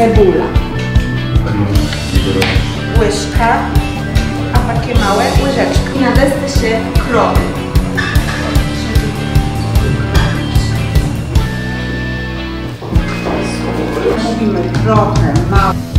cebula. Łyżka, a takie małe łyżeczki. Na desce się kromy. Mówimy trochę mało.